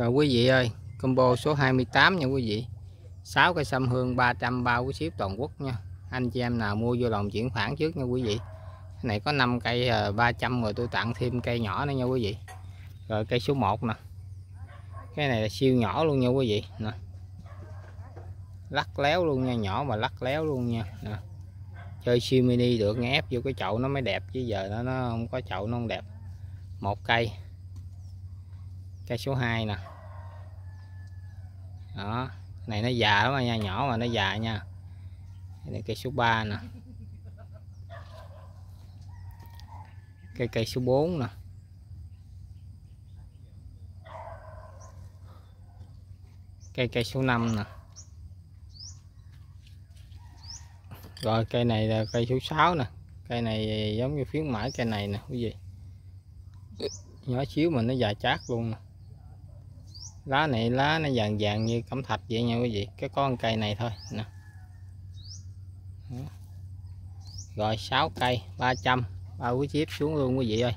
Rồi quý vị ơi, combo số 28 nha quý vị. 6 cây sâm hương 330 quý ship toàn quốc nha. Anh chị em nào mua vô lòng chuyển khoản trước nha quý vị. Cái này có 5 cây ờ, 300 rồi tôi tặng thêm cây nhỏ nữa nha quý vị. Rồi cây số 1 nè. Cái này là siêu nhỏ luôn nha quý vị. Nè. Lắc léo luôn nha, nhỏ mà lắc léo luôn nha. Nè. Chơi siêu mini được nghe ép vô cái chậu nó mới đẹp chứ giờ nó nó không có chậu nó không đẹp. Một cây cây số 2 nè. Đó, này nó già lắm nha, nhỏ mà nó già nha. Đây cây số 3 nè. Cây cây số 4 nè. Cây cây số 5 nè. Rồi, cây này là cây số 6 nè. Cây này giống như phiến mãi cây này nè, quý vị. Nhỏ xíu mà nó già chát luôn nè lá này, lá nó vàng vàng như cẩm thạch vậy nha quý vị. Cái con cây này thôi. Nè. Rồi 6 cây 300 ba quý chip xuống luôn quý vị ơi.